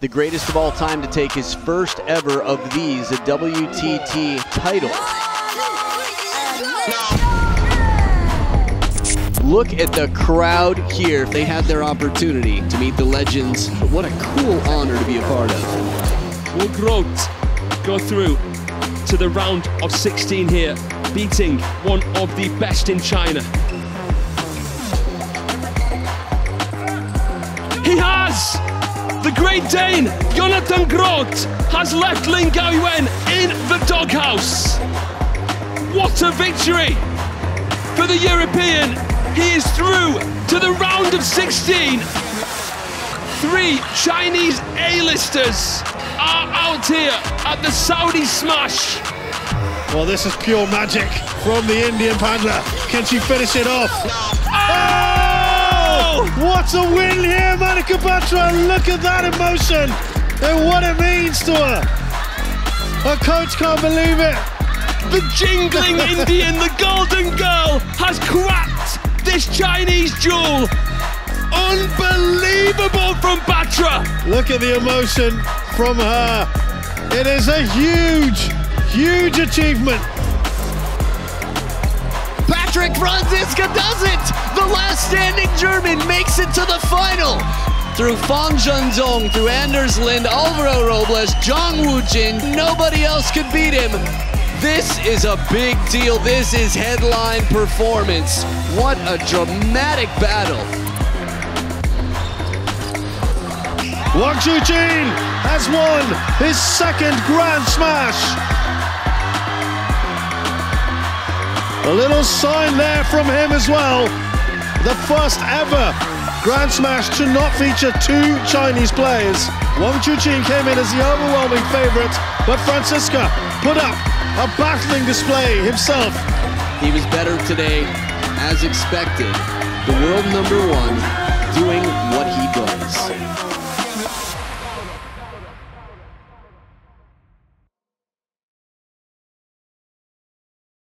the greatest of all time to take his first ever of these, a WTT title. Look at the crowd here. If they had their opportunity to meet the legends. What a cool honor to be a part of. Will Groth go through to the round of 16 here, beating one of the best in China. He has! Great Dane, Jonathan Groth, has left Lin Gaoyuan in the doghouse. What a victory for the European. He is through to the round of 16. Three Chinese A-listers are out here at the Saudi Smash. Well, this is pure magic from the Indian paddler. Can she finish it off? Oh! What a win here, Manika Batra. Look at that emotion and what it means to her. Her coach can't believe it. The jingling Indian, the golden girl, has cracked this Chinese jewel. Unbelievable from Batra. Look at the emotion from her. It is a huge, huge achievement. Patrick Franziska does it! The last standing German makes it to the final! Through Fan Zhendong, through Anders Lind, Alvaro Robles, Zhang Wujin, nobody else could beat him. This is a big deal. This is headline performance. What a dramatic battle. Wang Chuqin has won his second Grand Smash. A little sign there from him as well. The first ever Grand Smash to not feature two Chinese players. Wang Chuqin came in as the overwhelming favourite, but Franziska put up a battling display himself. He was better today, as expected. The world number one doing what he.